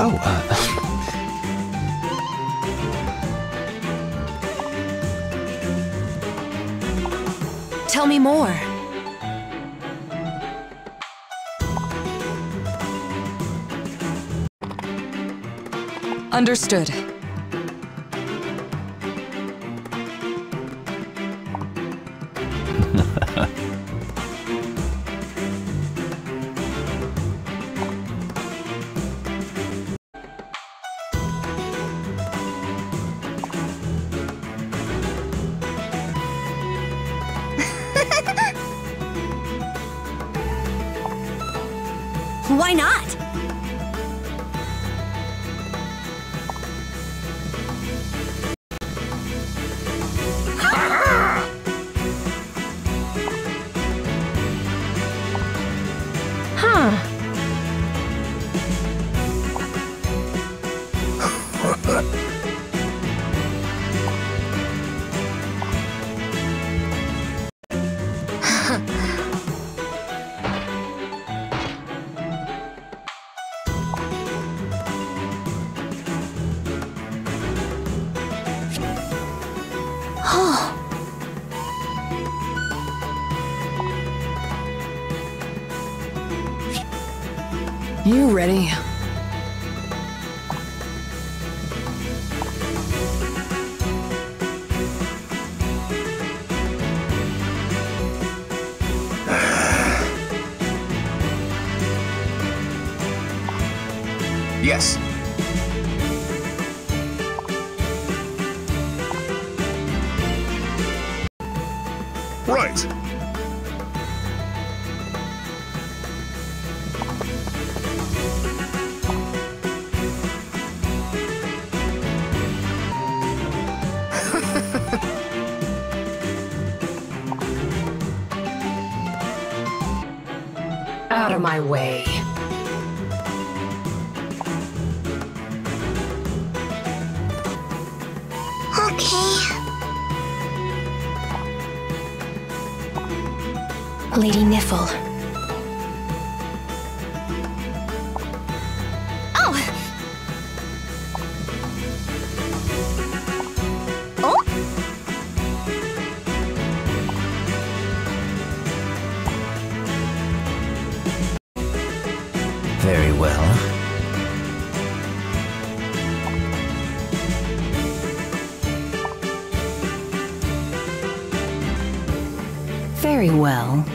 Oh, uh... Tell me more. Understood. Why not? You ready? Yes. Right. Out of my way. Okay. Lady Nifl. Very well. Very well.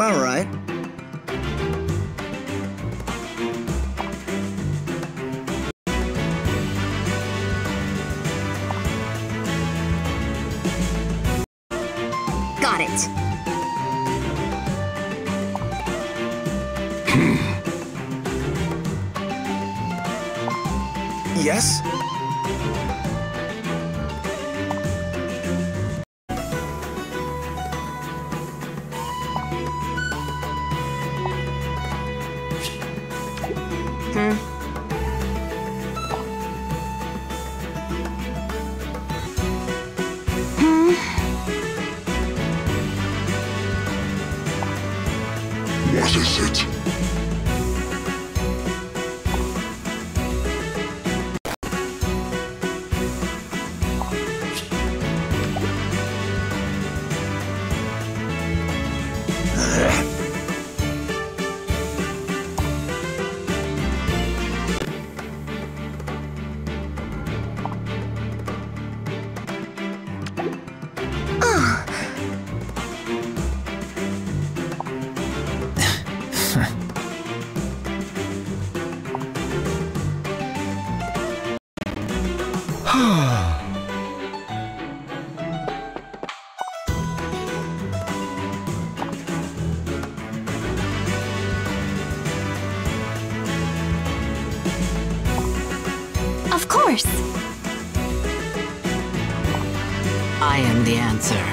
All right. Got it. Hmm. Yes? Hmm. What is it? Of course. I am the answer.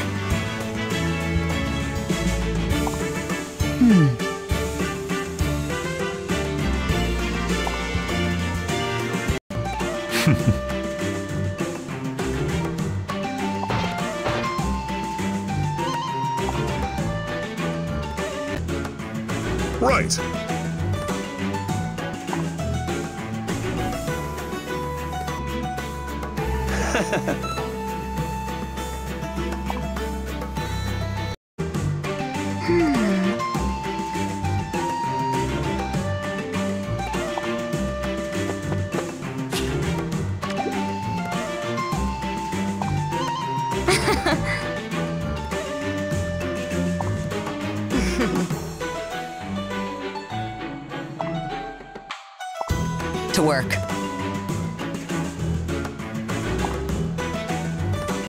Hmm. Right. Hmm. To work.